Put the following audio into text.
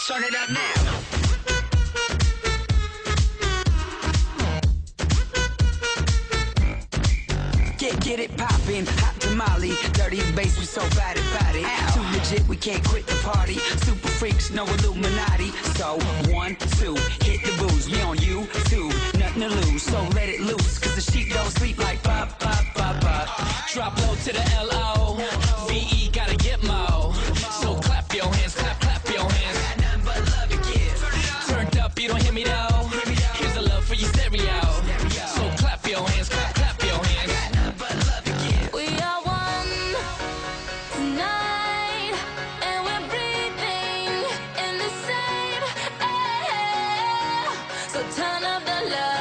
Turn it up now. Get, get it poppin', hot tamale, dirty bass, we so bad about it. Too legit, we can't quit the party. Super freaks, no Illuminati. So one, two, hit the booze. We on you, two, nothing to lose. So let it loose, cause the sheep don't sleep like pop, pop, pop, pop. Drop low to the L I. turn up the love.